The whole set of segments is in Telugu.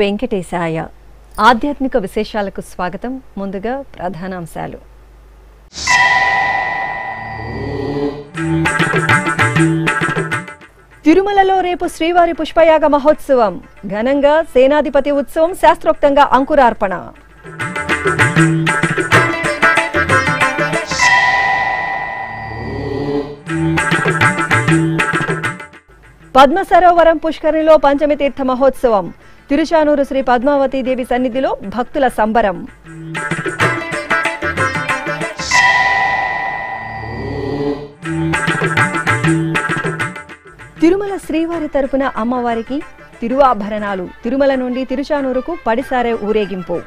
వెంకటేశాయ. ఆధ్యాత్మిక విశేషాలకు స్వాగతం. ముందుగా ప్రధానాంశాలు. తిరుమలలో రేపు శ్రీవారి పుష్పయాగ మహోత్సవం. ఘనంగా సేనాధిపతి ఉత్సవం శాస్త్రోక్తంగా అంకురార్పణ. పద్మ సరోవరం పుష్కరిణిలో పంచమి తీర్థ మహోత్సవం. తిరుచానూరు శ్రీ పద్మావతి దేవి సన్నిధిలో భక్తుల సంబరం. తిరుమల శ్రీవారి తరపున అమ్మవారికి తిరువాభరణాలు. తిరుమల నుండి తిరుచానూరుకు పడిసారే ఊరేగింపు.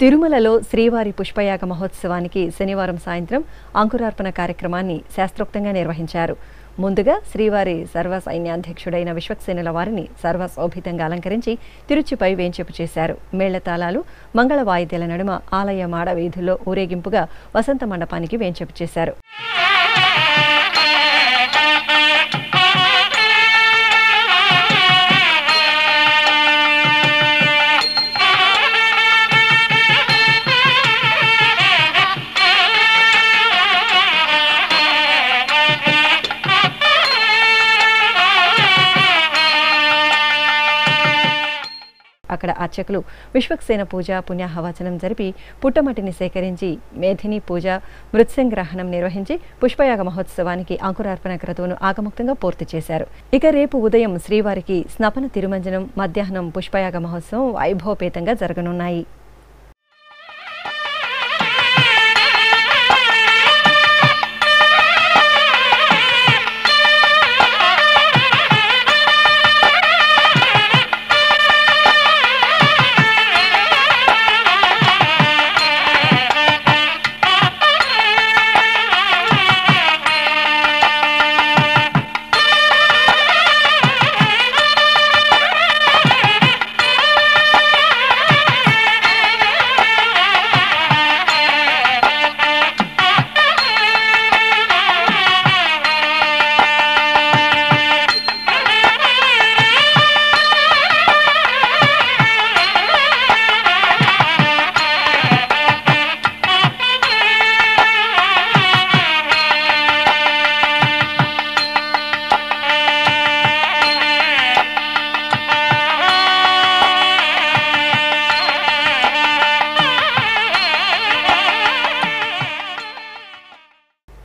తిరుమలలో శ్రీవారి పుష్పయాగ మహోత్సవానికి శనివారం సాయంత్రం అంకురార్పణ కార్యక్రమాన్ని శాస్త్రోక్తంగా నిర్వహించారు. ముందుగా శ్రీవారి సర్వ సైన్యాధ్యక్షుడైన విశ్వక్సేనుల వారిని సర్వశోభితంగా అలంకరించి తిరుచిపై వేంచెపు చేశారు. మేళ్ళతాళాలు మంగళ వాయిద్యాల నడుమ ఆలయ మాడ వీధుల్లో ఊరేగింపుగా వసంత మండపానికి వేంచెపు చేశారు. అక్కడ అర్చకులు విశ్వక్సేన పూజ పుణ్యాహవచనం జరిపి పుట్టమటిని సేకరించి మేధిని పూజ మృత్సంగ్రహణం నిర్వహించి పుష్పయాగ మహోత్సవానికి అంకురార్పణ క్రతువును ఆగముక్తంగా పూర్తి చేశారు. ఇక రేపు ఉదయం శ్రీవారికి స్నపన తిరుమంజనం మధ్యాహ్నం పుష్పయాగ మహోత్సవం వైభవపేతంగా జరగనున్నాయి.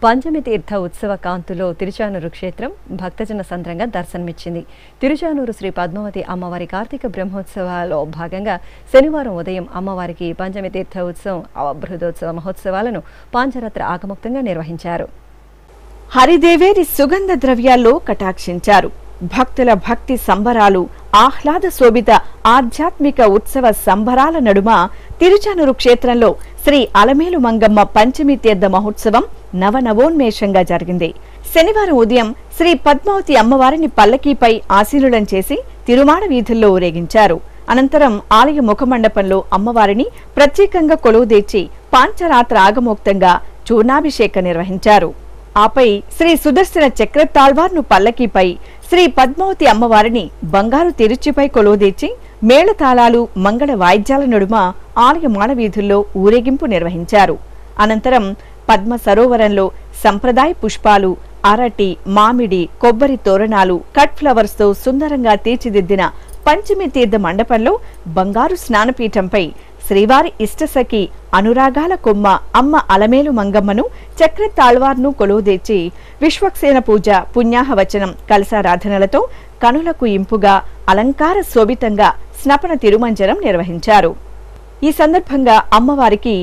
పంచమి తీర్థ ఉత్సవ కాంతులో తిరుచానూరు క్షేత్రం భక్తజన సంద్రంగా దర్శనమిచ్చింది. తిరుచానూరు శ్రీ పద్మావతి అమ్మవారి కార్తీక బ్రహ్మోత్సవాల్లో భాగంగా శనివారం ఉదయం అమ్మవారికి పంచమి తీర్థ ఉత్సవం అవబృహదోత్సవ మహోత్సవాలను పాంచరాత్ర ఆగముక్తంగా నిర్వహించారు. హరిదేవేరి సుగంధ ద్రవ్యాల్లో కటాక్షించారు. భక్తుల భక్తి సంబరాలు ఆహ్లాద శోభిత ఆధ్యాత్మిక ఉత్సవ సంబరాల నడుమ తిరుచానూరు క్షేత్రంలో శ్రీ అలమేలు మంగమ్మ పంచమి తీర్థ మహోత్సవం నవనవోన్మేషంగా జరిగింది. శనివారం ఉదయం శ్రీ పద్మావతి అమ్మవారిని పల్లకీపై ఆశీనులం చేసి తిరుమాడ వీధుల్లో ఊరేగించారు. అనంతరం ఆలయ ముఖమండపంలో అమ్మవారిని ప్రత్యేకంగా కొలువుదీర్చి పాంచరాత్ర ఆగమోక్తంగా చూర్ణాభిషేకం నిర్వహించారు. ఆపై శ్రీ సుదర్శన చక్రతాళ్వార్ను పల్లకీపై శ్రీ పద్మావతి అమ్మవారిని బంగారు తిరుచిపై కొలువుదీర్చి మేళతాళాలు మంగళ వాయిద్యాల నడుమ ఆలయ మానవీధుల్లో ఊరేగింపు నిర్వహించారు. అనంతరం పద్మ సరోవరంలో సంప్రదాయ పుష్పాలు అరటి మామిడి కొబ్బరి తోరణాలు కట్ ఫ్లవర్స్తో సుందరంగా తీర్చిదిద్దిన పంచమి తీర్థ మండపంలో బంగారు స్నానపీఠంపై శ్రీవారి ఇష్టసఖి అనురాగాల కొమ్మ అమ్మ అలమేలు మంగమ్మను చక్ర తాళ్వార్ను కొలువుదీర్చి విశ్వక్సేన పూజ పుణ్యాహవచనం కలసారాధనలతో కనులకు ఇంపుగా అలంకార శోభితంగా స్నపన తిరుమంజనం నిర్వహించారు. ఈ సందర్భంగా అమ్మవారికి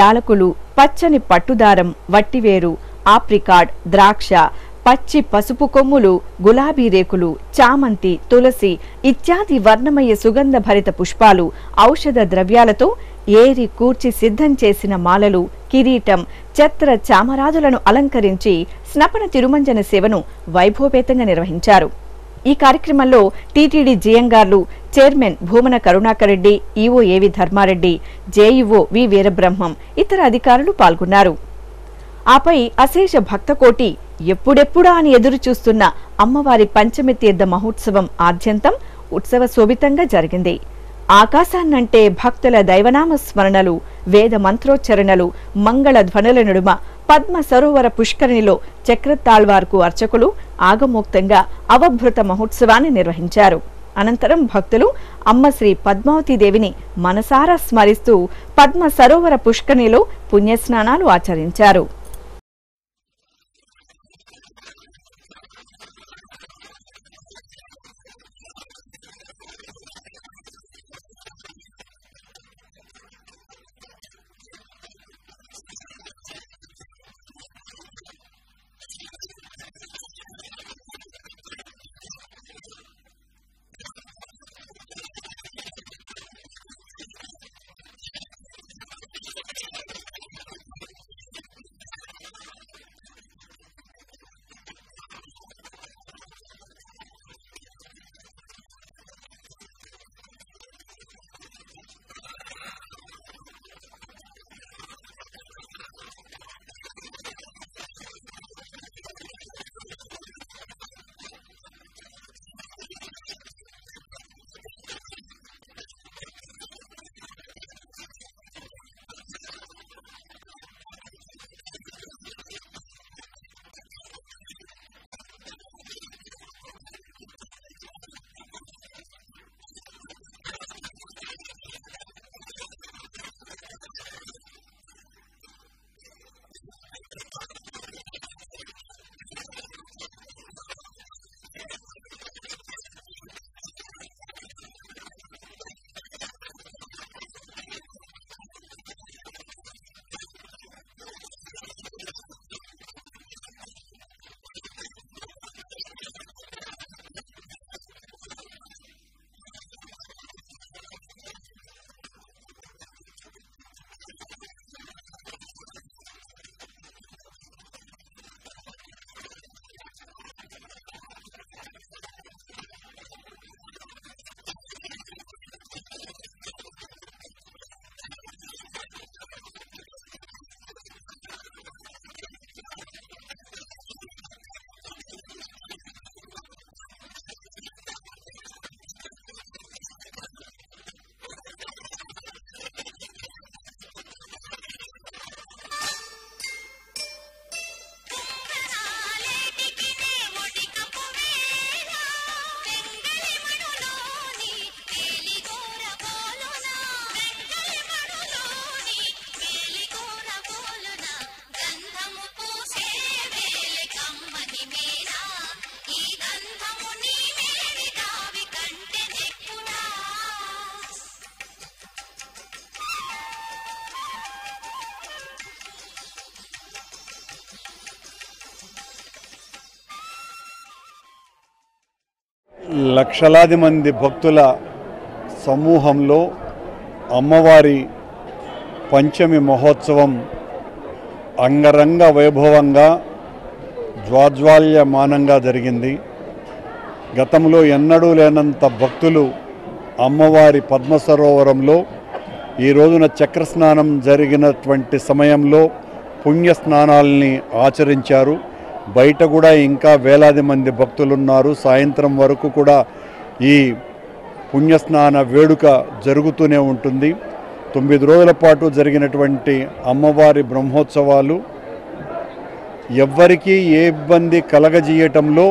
యాలకులు పచ్చని పట్టుదారం వట్టివేరు ఆప్రికాడ్ ద్రాక్ష పచ్చి పసుపు కొమ్ములు గులాబీ రేకులు చామంతి తులసి ఇత్యాది వర్ణమయ సుగంధ భరిత పుష్పాలు ఔషధ ద్రవ్యాలతో ఏరి కూర్చి సిద్ధం చేసిన మాలలు కిరీటం ఛత్ర చామరాజులను అలంకరించి స్నపన తిరుమంజన సేవను వైభోపేతంగా నిర్వహించారు. ఈ కార్యక్రమంలో TTD జియంగార్లు chairman Bhumana Karunakar Reddy EO AV Dharmareddy JEO వి వీరబ్రహ్మం ఇతర అధికారులు పాల్గొన్నారు. ఆపై అశేష భక్తకోటి ఎప్పుడెప్పుడా అని ఎదురు చూస్తున్న అమ్మవారి పంచమి తీర్థ మహోత్సవం ఆద్యంతం ఉత్సవ శోభితంగా జరిగింది. ఆకాశాన్నంటే భక్తుల దైవనామ స్మరణలు వేద మంత్రోచ్చరణలు మంగళ ధ్వనుల నడుమ పద్మ సరోవర పుష్కరిణిలో చక్రతాళ్వార్కు అర్చకులు ఆగమోక్తంగా అవభృత మహోత్సవాన్ని నిర్వహించారు. అనంతరం భక్తులు అమ్మ శ్రీ పద్మావతీదేవిని మనసారా స్మరిస్తూ పద్మ సరోవర పుష్కరిణిలో పుణ్యస్నానాలు ఆచరించారు. లక్షలాది మంది భక్తుల సమూహంలో అమ్మవారి పంచమి మహోత్సవం అంగరంగ వైభవంగా జ్వాజ్వాల్యమానంగా జరిగింది. గతంలో ఎన్నడూ లేనంత భక్తులు అమ్మవారి పద్మ సరోవరంలో ఈ రోజున చక్రస్నానం జరిగినటువంటి సమయంలో పుణ్యస్నానాల్ని ఆచరించారు. బయట కూడా ఇంకా వేలాది మంది భక్తులున్నారు. సాయంత్రం వరకు కూడా ఈ పుణ్యస్నాన వేడుక జరుగుతూనే ఉంటుంది. తొమ్మిది రోజుల పాటు జరిగినటువంటి అమ్మవారి బ్రహ్మోత్సవాలు ఎవ్వరికీ ఏ ఇబ్బంది కలగజేయటంలో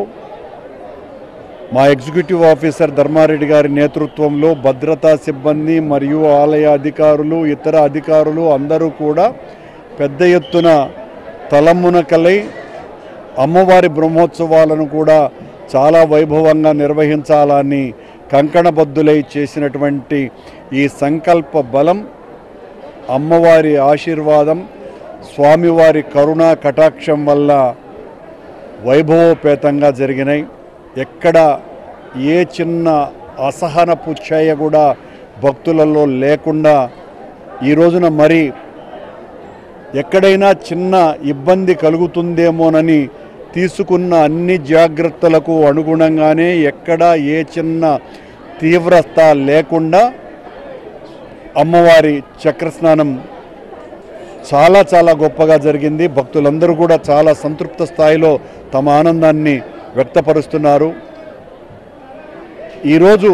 మా ఎగ్జిక్యూటివ్ ఆఫీసర్ ధర్మారెడ్డి గారి నేతృత్వంలో భద్రతా సిబ్బంది మరియు ఆలయ అధికారులు ఇతర అధికారులు అందరూ కూడా పెద్ద ఎత్తున తలమునకలై అమ్మవారి బ్రహ్మోత్సవాలను కూడా చాలా వైభవంగా నిర్వహించాలని కంకణబద్దులై చేసినటువంటి ఈ సంకల్ప బలం అమ్మవారి ఆశీర్వాదం స్వామివారి కరుణా కటాక్షం వల్ల వైభవోపేతంగా జరిగినాయి. ఎక్కడ ఏ చిన్న అసహనపు ఛాయ కూడా భక్తులలో లేకుండా ఈ రోజున మరి ఎక్కడైనా చిన్న ఇబ్బంది కలుగుతుందేమోనని తీసుకున్న అన్ని జాగ్రత్తలకు అనుగుణంగానే ఎక్కడ ఏ చిన్న తీవ్రత లేకుండా అమ్మవారి చక్రస్నానం చాలా చాలా గొప్పగా జరిగింది. భక్తులందరూ కూడా చాలా సంతృప్త స్థాయిలో తమ ఆనందాన్ని వ్యక్తపరుస్తున్నారు. ఈరోజు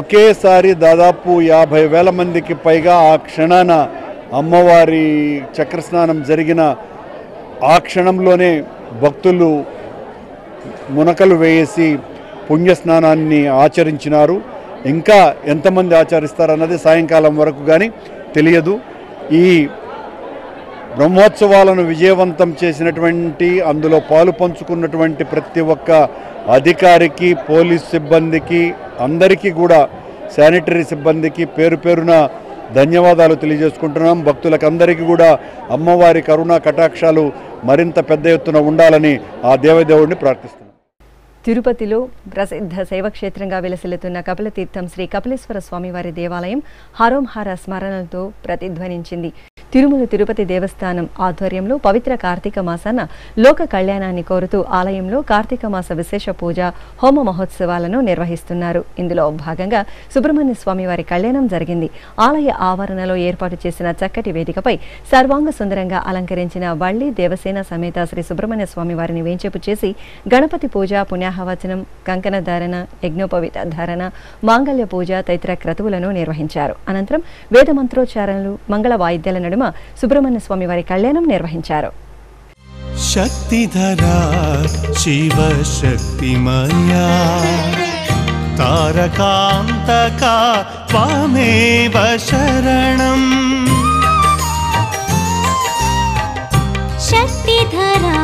ఒకేసారి దాదాపు యాభై వేల మందికి పైగా ఆ క్షణాన అమ్మవారి చక్రస్నానం జరిగిన ఆ క్షణంలోనే భక్తులు మునకలు వేసి పుణ్యస్నానాన్ని ఆచరించినారు. ఇంకా ఎంతమంది ఆచరిస్తారన్నది సాయంకాలం వరకు కానీ తెలియదు. ఈ బ్రహ్మోత్సవాలను విజయవంతం చేసినటువంటి అందులో పాలు పంచుకున్నటువంటి ప్రతి ఒక్క అధికారికి పోలీస్ సిబ్బందికి అందరికీ కూడా శానిటరీ సిబ్బందికి పేరు పేరున ధన్యవాదాలు తెలియజేసుకుంటున్నాం. భక్తులకు అందరికీ కూడా అమ్మవారి కరుణా కటాక్షాలు మరింత పెద్ద ఎత్తున ఉండాలని ఆ దేవదేవుడిని ప్రార్థిస్తున్నాను తిరుపతిలో ప్రసిద్ధ శైవక్షేత్రంగా విలసిల్లుతున్న కపిలతీర్థం శ్రీ కపిలేశ్వర స్వామివారి దేవాలయం హరోంహార స్మరణలతో ప్రతిధ్వనించింది. తిరుమల తిరుపతి దేవస్థానం ఆధ్వర్యంలో పవిత్ర కార్తీక మాసాన లోక కళ్యాణాన్ని కోరుతూ ఆలయంలో కార్తీక మాస విశేష పూజ హోమ మహోత్సవాలను నిర్వహిస్తున్నారు. ఇందులో భాగంగా సుబ్రహ్మణ్య స్వామి వారి కళ్యాణం జరిగింది. ఆలయ ఆవరణలో ఏర్పాటు చేసిన చక్కటి వేదికపై సర్వాంగ సుందరంగా అలంకరించిన వల్లి దేవసేన సమేత శ్రీ సుబ్రహ్మణ్య స్వామి వారిని వేంచేపు చేసి గణపతి పూజ పుణ్యాహవచనం కంకణ ధారణ యజ్ఞోపవిత ధారణ మాంగళ్య పూజ తదితర క్రతువులను నిర్వహించారు. అనంతరం వేద మంత్రోచ్చారణలు మంగళ వాయిద్యాల నడుమ సుబ్రహ్మణ్య స్వామి వారి కళ్యాణం నిర్వహించారు. శక్తిధరా శివశక్తిమయా తారకాంతకా త్వామేవ శరణం. శక్తిధరా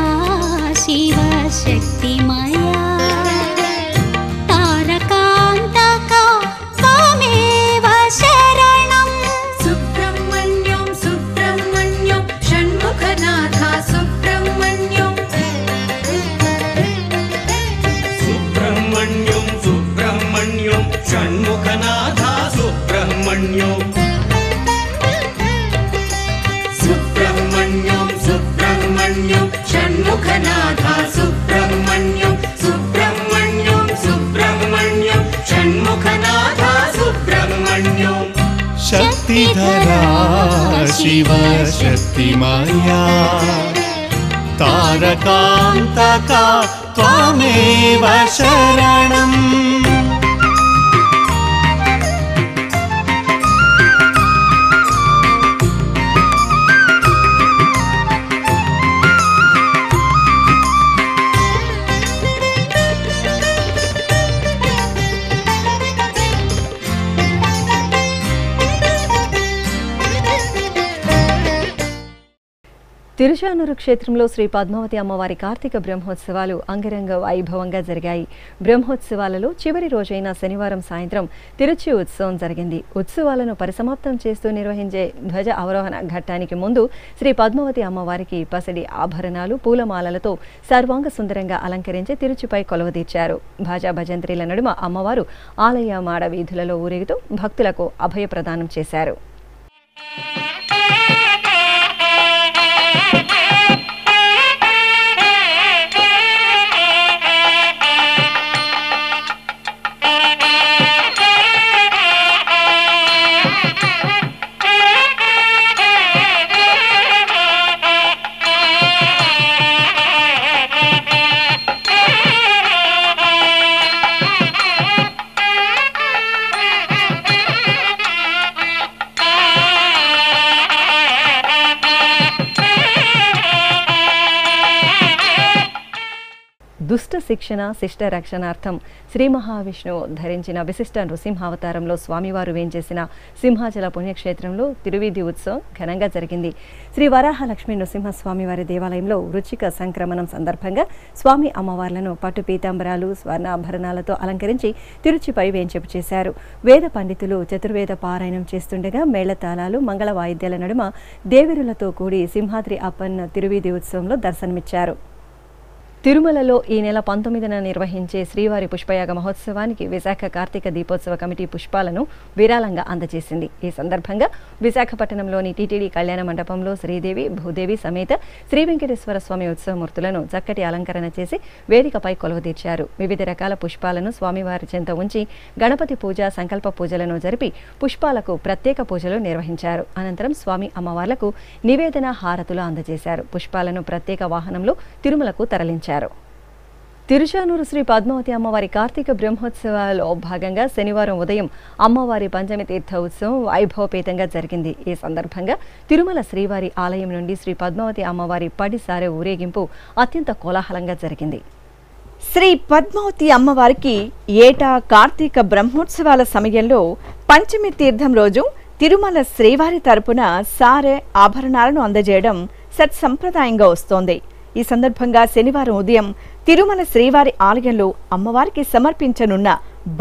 शिवशक्तिमया। तारकान्तका त्वामेव शरणम् తిరుచానూరు క్షేత్రంలో శ్రీ పద్మావతి అమ్మవారి కార్తీక బ్రహ్మోత్సవాలు అంగరంగ వైభవంగా జరిగాయి. బ్రహ్మోత్సవాలలో చివరి రోజైన శనివారం సాయంత్రం తిరుచి ఉత్సవం జరిగింది. ఉత్సవాలను పరిసమాప్తం చేస్తూ నిర్వహించే ధ్వజ అవరోహణ ఘట్టానికి ముందు శ్రీ పద్మావతి అమ్మవారికి పసిడి ఆభరణాలు పూలమాలలతో సర్వాంగ సుందరంగా అలంకరించి తిరుచిపై కొలవదీర్చారు భాజా భజంత్రీల నడుమ అమ్మవారు ఆలయ మాడ వీధులలో ఊరేగుతూ భక్తులకు అభయ ప్రదానం చేశారు. దుష్ట శిక్షణ శిష్ట రక్షణార్థం శ్రీ మహావిష్ణువు ధరించిన విశిష్ట నృసింహావతారంలో స్వామివారు వేంచేసిన సింహాచల పుణ్యక్షేత్రంలో తిరువీధి ఉత్సవం ఘనంగా జరిగింది. శ్రీ వరాహలక్ష్మి నృసింహస్వామివారి దేవాలయంలో రుచిక సంక్రమణం సందర్భంగా స్వామి అమ్మవార్లను పట్టు పీతాంబరాలు స్వర్ణాభరణాలతో అలంకరించి తిరుచిపై వేంచపు చేశారు. వేద పండితులు చతుర్వేద పారాయణం చేస్తుండగా మేళతాళాలు మంగళ వాయిద్యాల నడుమ దేవిరులతో కూడి సింహాద్రి అప్పన్న తిరువీధి ఉత్సవంలో దర్శనమిచ్చారు. తిరుమలలో ఈ నెల పంతొమ్మిదిన నిర్వహించే శ్రీవారి పుష్పయాగ మహోత్సవానికి విశాఖ కార్తీక దీపోత్సవ కమిటీ పుష్పాలను విరాళంగా అందజేసింది. ఈ సందర్భంగా విశాఖపట్నంలోని టీటీడీ కళ్యాణ మండపంలో శ్రీదేవి భూదేవి సమేత శ్రీ వెంకటేశ్వర స్వామి ఉత్సవమూర్తులను చక్కటి అలంకరణ చేసి వేదికపై కొలువుదీర్చారు. వివిధ రకాల పుష్పాలను స్వామివారి చెంత ఉంచి గణపతి పూజ సంకల్ప పూజలను జరిపి పుష్పాలకు ప్రత్యేక పూజలు నిర్వహించారు. అనంతరం స్వామి అమ్మవార్లకు నివేదన హారతులు అందజేశారు. పుష్పాలను ప్రత్యేక వాహనంలో తిరుమలకు తరలించారు. తిరుచానూరు శ్రీ పద్మావతి అమ్మవారి కార్తీక బ్రహ్మోత్సవాల్లో భాగంగా శనివారం ఉదయం అమ్మవారి పంచమి తీర్థ ఉత్సవం వైభవపేతంగా జరిగింది. ఈ సందర్భంగా తిరుమల శ్రీవారి ఆలయం నుండి శ్రీ పద్మావతి అమ్మవారి పడిసారే ఊరేగింపు అత్యంత కోలాహలంగా జరిగింది. శ్రీ పద్మావతి అమ్మవారికి ఏటా కార్తీక బ్రహ్మోత్సవాల సమయంలో పంచమి తీర్థం రోజు తిరుమల శ్రీవారి తరపున సారె ఆభరణాలను అందజేయడం సత్సంప్రదాయంగా వస్తోంది. ఈ సందర్భంగా శనివారం ఉదయం తిరుమల శ్రీవారి ఆలయంలో అమ్మవారికి సమర్పించనున్న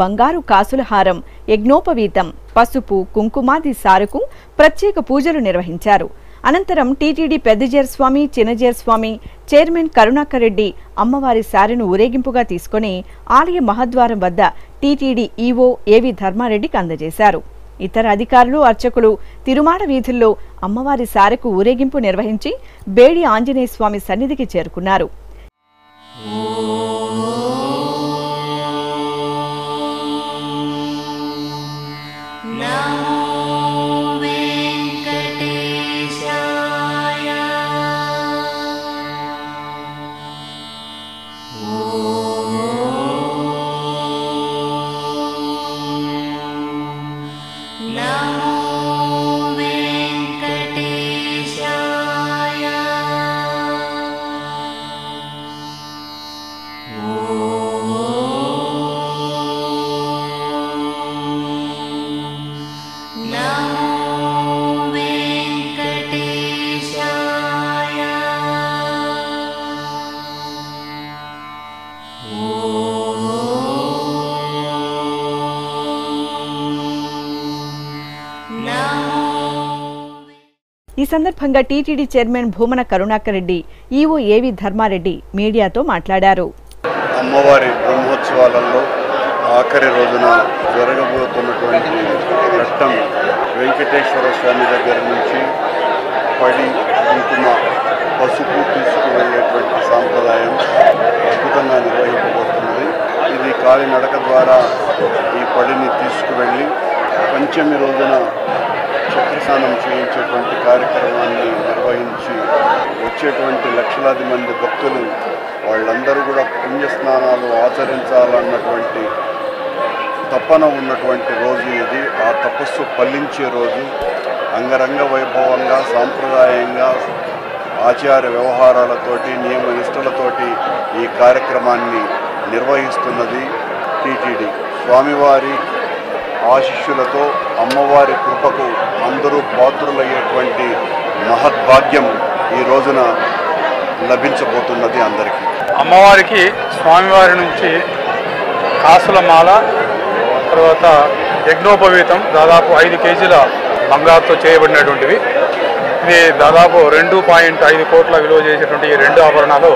బంగారు కాసుల హారం యజ్ఞోపవీతం పసుపు కుంకుమాది సారుకు ప్రత్యేక పూజలు నిర్వహించారు. అనంతరం టీటీడీ పెద్దజేరస్వామి చిన్నజేరస్వామి చైర్మన్ కరుణాకర్ రెడ్డి అమ్మవారి సారెను ఊరేగింపుగా తీసుకొని ఆలయ మహద్వారం వద్ద టీటీడీ ఈవో ఏవి ధర్మారెడ్డికి అందజేశారు. ఇతర అధికారులు అర్చకులు తిరుమాడ వీధుల్లో అమ్మవారి సారెకు ఊరేగింపు నిర్వహించి బేడి ఆంజనేయ స్వామి సన్నిధికి చేరుకున్నారు. సందర్భంగా TTD chairman Bhumana Karunakar Reddy EO AV Dharmareddy మీడియాతో మాట్లాడారు. అమ్మవారి బ్రహ్మోత్సవాలలో ఆఖరి రోజున జరగబోతున్నటువంటి ఘట్టం వెంకటేశ్వర స్వామి దగ్గర నుంచి పడి కుంకుమ పసుపు తీసుకువెళ్ళేటువంటి సాంప్రదాయం అద్భుతంగా నిర్వహించబోతున్నది. ఇది కాలినడక ద్వారా ఈ పడిని తీసుకువెళ్ళి పంచమి రోజున చక్రస్నానం చేయించేటువంటి కార్యక్రమాన్ని నిర్వహించి వచ్చేటువంటి లక్షలాది మంది భక్తులు వాళ్ళందరూ కూడా పుణ్యస్నానాలు ఆచరించాలన్నటువంటి తపన ఉన్నటువంటి రోజు ఇది. ఆ తపస్సు ఫలించే రోజు. అంగరంగ వైభవంగా సాంప్రదాయంగా ఆచార వ్యవహారాలతోటి నియమ నిష్ఠలతోటి ఈ కార్యక్రమాన్ని నిర్వహిస్తున్నది టీటీడీ. స్వామివారి ఆశిష్యులతో అమ్మవారి కృపకు అందరూ పాత్రులయ్యేటువంటి మహద్భాగ్యం ఈ రోజున లభించబోతున్నది అందరికీ. అమ్మవారికి స్వామివారి నుంచి కాసుల మాల తర్వాత యజ్ఞోపవీతం దాదాపు ఐదు కేజీల బంగారుతో చేయబడినటువంటివి. ఇది దాదాపు రెండు పాయింట్ ఐదు కోట్ల విలువ చేసేటువంటి ఈ రెండు ఆభరణాలు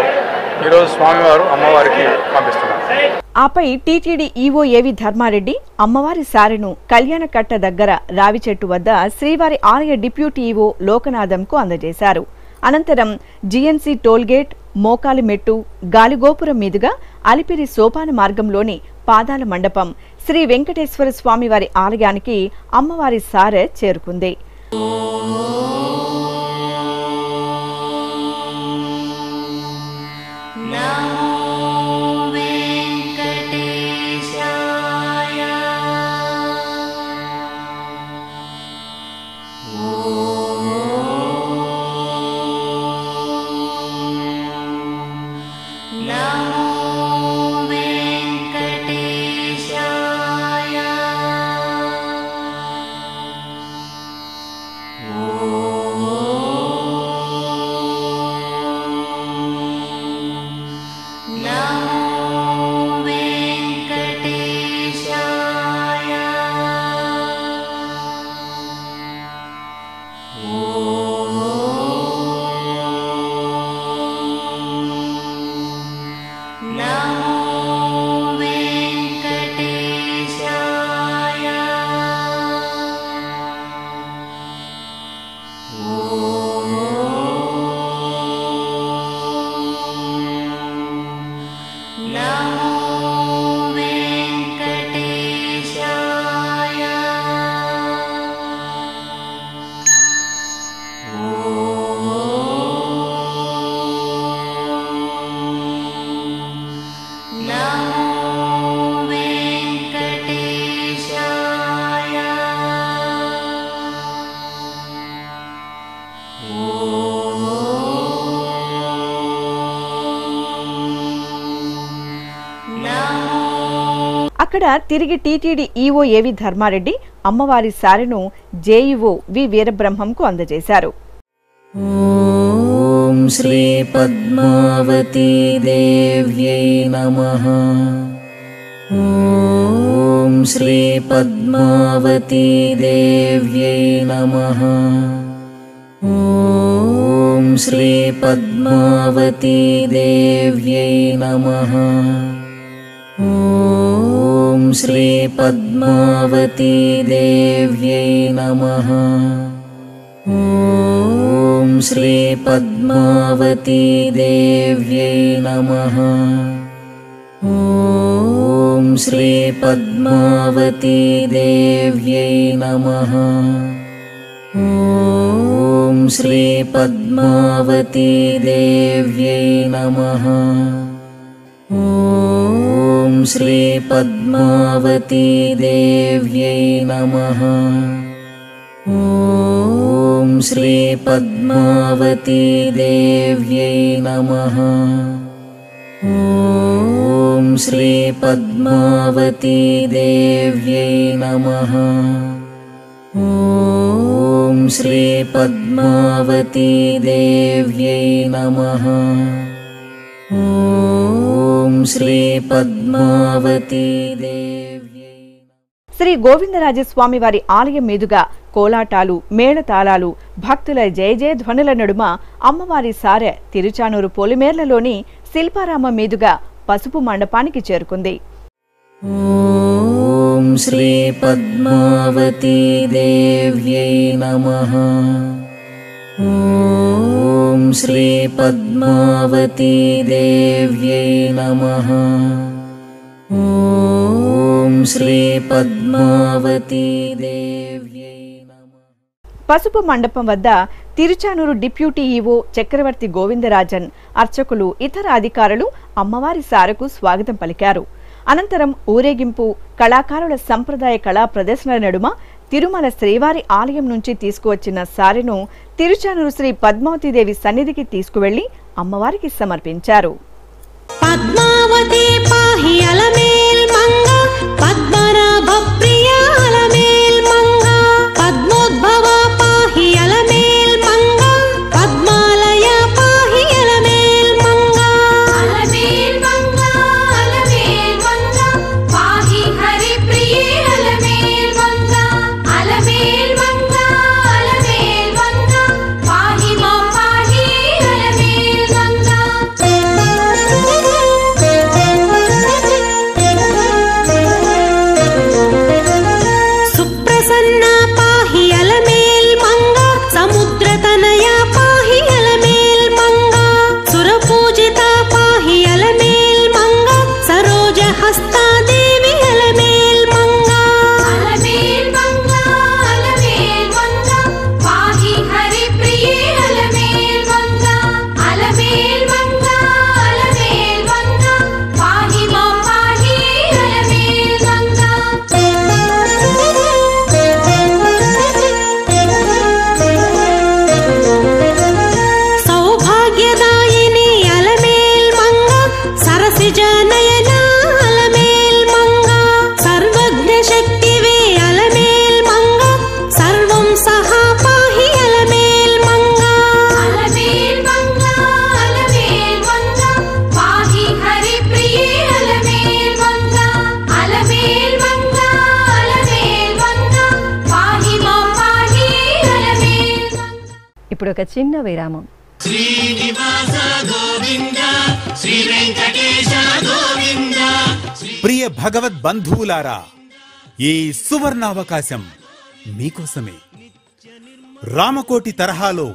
ఈరోజు స్వామివారు అమ్మవారికి పంపిస్తున్నారు. ఆపై టీటీడీ ఈవో ఏవి ధర్మారెడ్డి అమ్మవారి సారెను కళ్యాణకట్ట దగ్గర రావి చెట్టు వద్ద శ్రీవారి ఆలయ డిప్యూటీ ఈవో లోకనాథంకు అందజేశారు. అనంతరం జీఎన్సీ టోల్గేట్ మోకాలి మెట్టు గాలిగోపురం మీదుగా అలిపిరి సోపాన మార్గంలోని పాదాల మండపం శ్రీ వెంకటేశ్వర స్వామివారి ఆలయానికి అమ్మవారి సారె చేరుకుంది. అక్కడ తిరిగి టీటీడీ ఈవో ఏవి ధర్మారెడ్డి అమ్మవారి సారెను జేఈఓ వి వీరబ్రహ్మంకు అందజేశారు ॐ श्रीपद्मावती देव्यै नमः ॐ श्रीपद्मावती देव्यै नमः ॐ श्रीपद्मावती देव्यै नमः ॐ श्रीपद्मावती देव्यै नमः। ॐ श्रीपद्मावती देव्यै नमः। ॐ श्रीपद्मावती देव्यै नमः। ॐ श्रीपद्मावती देव्यै नमः। ॐ श्रीपद्मावती देव्यै नमः। ॐ श्रीपद्मावती देव्यै नमः। ॐ श्रीपद्मावती देव्यै नमः। ॐ श्रीपद्मावती देव्यै नमः శ్రీ గోవిందరాజ స్వామి గోవిందరాజస్వామి వారి ఆలయం మీదుగా కోలాటాలు మేళతాళాలు భక్తుల జయ జయ ధ్వనుల నడుమ అమ్మవారి సారె తిరుచానూరు పొలిమేర్లలోని శిల్పారామం మీదుగా పసుపు మండపానికి చేరుకుంది. శ్రీ పద్మావతి దేవ్యై నమః. ॐ श्रीपद्मावती देव्यै नमः ॐ श्रीपद्मावती देव्यै नमः పసుపు మండపం వద్ద తిరుచానూరు డిప్యూటీ ఈవో చక్రవర్తి గోవిందరాజన్ అర్చకులు ఇతర అధికారులు అమ్మవారి సారకు స్వాగతం పలికారు అనంతరం ఊరేగింపు కళాకారుల సంప్రదాయ కళా ప్రదర్శనల నడుమ తిరుమల శ్రీవారి ఆలయం నుంచి తీసుకువచ్చిన సారెను తిరుచానూరు శ్రీ పద్మావతీదేవి సన్నిధికి తీసుకువెళ్ళి అమ్మవారికి సమర్పించారు. పద్మావతి పాహి అలమేల్ మంగ పద్మనాభ ఇప్పుడు ఒక చిన్న విరామం. ప్రియ భగవద్ బంధువులారా ఈ సువర్ణావకాశం మీకోసమే. రామకోటి తరహాలో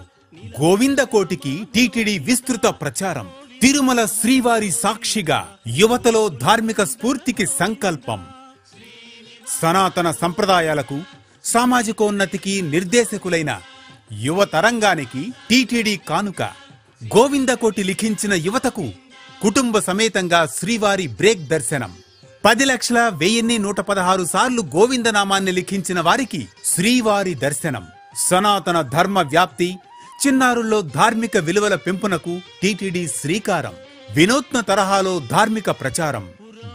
గోవిందకోటికి టీటీడీ విస్తృత ప్రచారం. తిరుమల శ్రీవారి సాక్షిగా యువతలో ధార్మిక స్ఫూర్తికి సంకల్పం. సనాతన సంప్రదాయాలకు సామాజికోన్నతికి నిర్దేశకులైన యువ తరంగానికి టీటీడీ కానుక. గోవిందకోటి లిఖించిన యువతకు కుటుంబ సమేతంగా శ్రీవారి బ్రేక్ దర్శనం. పది లక్షల వెయ్యిన్ని నూట పదహారు సార్లు గోవిందనామాన్ని లిఖించిన వారికి శ్రీవారి దర్శనం. సనాతన ధర్మ వ్యాప్తి చిన్నారుల్లో ధార్మిక విలువల పెంపునకు టీటీడీ శ్రీకారం. వినూత్న తరహాలో ధార్మిక ప్రచారం.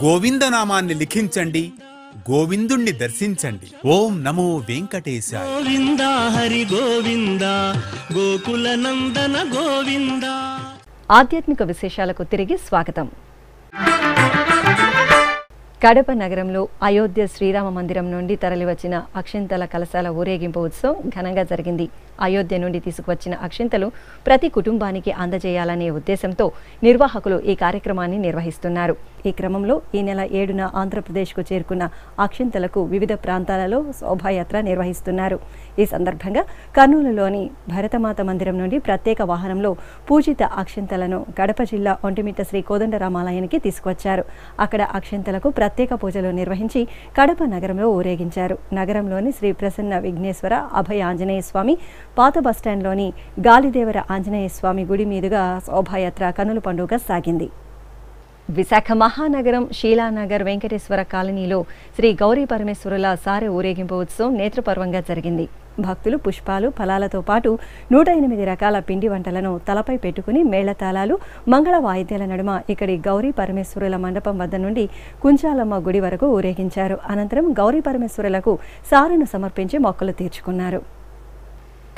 గోవిందనామాన్ని లిఖించండి. గోవిందుణ్ణి దర్శించండి. ఓం నమో వెంకటేశాయ. గోవింద హరి గోవింద గోకుల నందన గోవింద. ఆధ్యాత్మిక విశేషాలకు తిరిగి స్వాగతం. కడప నగరంలో అయోధ్య శ్రీరామ మందిరం నుండి తరలివచ్చిన అక్షింతల కలశాల ఊరేగింపు ఉత్సవం ఘనంగా జరిగింది. అయోధ్య నుండి తీసుకువచ్చిన అక్షింతలు ప్రతి కుటుంబానికి అందజేయాలనే ఉద్దేశంతో నిర్వాహకులు ఈ కార్యక్రమాన్ని నిర్వహిస్తున్నారు. ఈ క్రమంలో ఈ నెల ఏడున ఆంధ్రప్రదేశ్కు చేరుకున్న అక్షింతలకు వివిధ ప్రాంతాలలో శోభాయాత్ర నిర్వహిస్తున్నారు. ఈ సందర్భంగా కర్నూలులోని భరతమాత మందిరం నుండి ప్రత్యేక వాహనంలో పూజిత అక్షింతలను కడప జిల్లా ఒంటిమిట్ట శ్రీ కోదండరామాలయానికి తీసుకువచ్చారు. అక్కడ అక్షింతలకు ప్రత్యేక పూజలు నిర్వహించి కడప నగరంలో ఊరేగించారు. నగరంలోని శ్రీ ప్రసన్న విఘ్నేశ్వర అభయ ఆంజనేయ స్వామి పాత బస్టాండ్లోని గాలిదేవర ఆంజనేయ స్వామి గుడి మీదుగా శోభాయాత్ర కనుల పండుగ సాగింది. విశాఖ మహానగరం షీలానగర్ వెంకటేశ్వర కాలనీలో శ్రీ గౌరీ పరమేశ్వరుల సారె ఊరేగింపు ఉత్సవం నేత్రపర్వంగా జరిగింది. భక్తులు పుష్పాలు ఫలాలతో పాటు నూట ఎనిమిది రకాల పిండి వంటలను తలపై పెట్టుకుని మేళతాళాలు మంగళ వాయిద్యాల నడుమ ఇక్కడి గౌరీ పరమేశ్వరుల మండపం వద్ద నుండి కుంచాలమ్మ గుడి వరకు ఊరేగించారు. అనంతరం గౌరీ పరమేశ్వరులకు సారెను సమర్పించి మొక్కలు తీర్చుకున్నారు.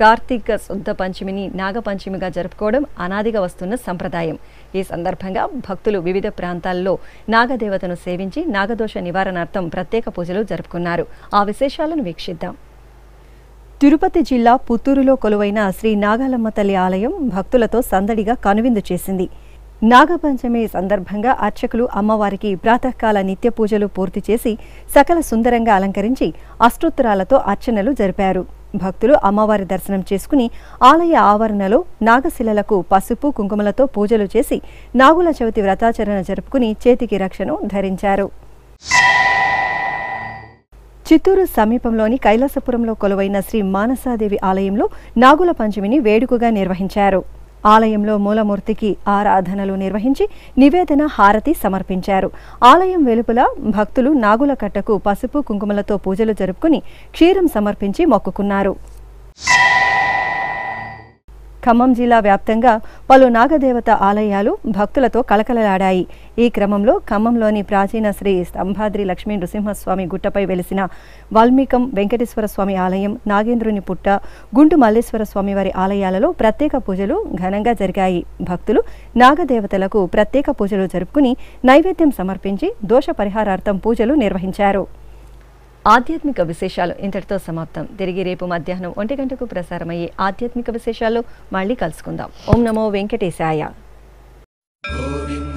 కార్తీక శుద్ధ పంచమిని నాగపంచమిగా జరుపుకోవడం అనాదిగా వస్తున్న సంప్రదాయం. ఈ సందర్భంగా భక్తులు వివిధ ప్రాంతాల్లో నాగదేవతను సేవించి నాగదోష నివారణార్థం ప్రత్యేక పూజలు జరుపుకున్నారు. ఆ విశేషాలను వీక్షిద్దాం. తిరుపతి జిల్లా పుత్తూరులో కొలువైన శ్రీ నాగాలమ్మ తల్లి ఆలయం భక్తులతో సందడిగా కనువిందు చేసింది. నాగపంచమి సందర్భంగా అర్చకులు అమ్మవారికి ప్రాతకాల నిత్య పూజలు పూర్తి చేసి సకల సుందరంగా అలంకరించి అష్టోత్తరాలతో అర్చనలు జరిపారు. భక్తులు అమ్మవారి దర్శనం చేసుకుని ఆలయ ఆవరణలో నాగశిలలకు పసుపు కుంకుమలతో పూజలు చేసి నాగుల చవితి వ్రతాచరణ జరుపుకుని చేతికి రక్షను ధరించారు. చిత్తూరు సమీపంలోని కైలాసపురంలో కొలువైన శ్రీ మానసాదేవి ఆలయంలో నాగుల పంచమిని వేడుకగా నిర్వహించారు. ఆలయంలో మూలమూర్తికి ఆరాధనలు నిర్వహించి నివేదన హారతి సమర్పించారు. ఆలయం వెలుపల భక్తులు నాగుల కట్టకు పసుపు కుంకుమలతో పూజలు జరుపుకుని క్షీరం సమర్పించి మొక్కుకున్నారు. ఖమ్మం జిల్లా వ్యాప్తంగా పలు నాగదేవత ఆలయాలు భక్తులతో కలకలలాడాయి ఈ క్రమంలో ఖమ్మంలోని ప్రాచీన శ్రీ స్తంభాద్రి లక్ష్మీ నృసింహస్వామి గుట్టపై వెలిసిన వాల్మీకం వెంకటేశ్వర స్వామి ఆలయం నాగేంద్రుని పుట్ట గుండు మల్లేశ్వర స్వామి వారి ఆలయాలలో ప్రత్యేక పూజలు ఘనంగా జరిగాయి. భక్తులు నాగదేవతలకు ప్రత్యేక పూజలు జరుపుకుని నైవేద్యం సమర్పించి దోష పరిహారార్థం పూజలు నిర్వహించారు. ఆధ్యాత్మిక విశేషాలు ఇంతటితో సమాప్తం. తిరిగి రేపు మధ్యాహ్నం ఒంటి గంటకు ప్రసారమయ్యే ఆధ్యాత్మిక విశేషాలు మళ్ళీ కలుసుకుందాం. ఓం నమో వెంకటేశాయ. గోవింద